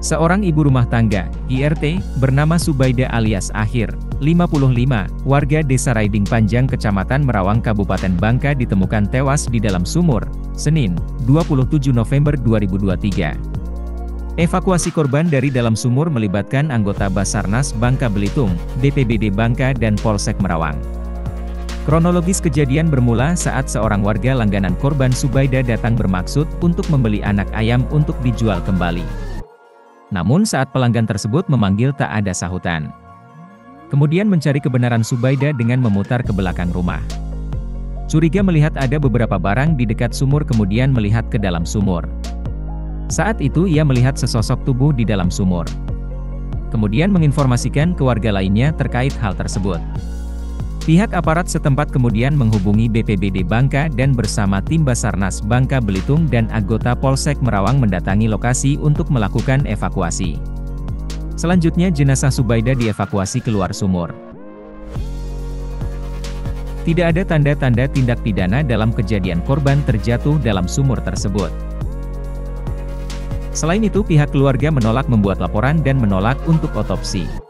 Seorang ibu rumah tangga, IRT, bernama Subaida alias Akhir, 55, warga Desa Riding Panjang Kecamatan Merawang Kabupaten Bangka ditemukan tewas di dalam sumur, Senin, 27 November 2023. Evakuasi korban dari dalam sumur melibatkan anggota Basarnas Bangka Belitung, BPBD Bangka dan Polsek Merawang. Kronologis kejadian bermula saat seorang warga langganan korban Subaida datang bermaksud untuk membeli anak ayam untuk dijual kembali. Namun saat pelanggan tersebut memanggil tak ada sahutan. Kemudian mencari kebenaran Subaida dengan memutar ke belakang rumah. Curiga melihat ada beberapa barang di dekat sumur kemudian melihat ke dalam sumur. Saat itu ia melihat sesosok tubuh di dalam sumur. Kemudian menginformasikan ke warga lainnya terkait hal tersebut. Pihak aparat setempat kemudian menghubungi BPBD Bangka dan bersama tim Basarnas Bangka Belitung dan anggota Polsek Merawang mendatangi lokasi untuk melakukan evakuasi. Selanjutnya jenazah Subaida dievakuasi keluar sumur. Tidak ada tanda-tanda tindak pidana dalam kejadian korban terjatuh dalam sumur tersebut. Selain itu pihak keluarga menolak membuat laporan dan menolak untuk otopsi.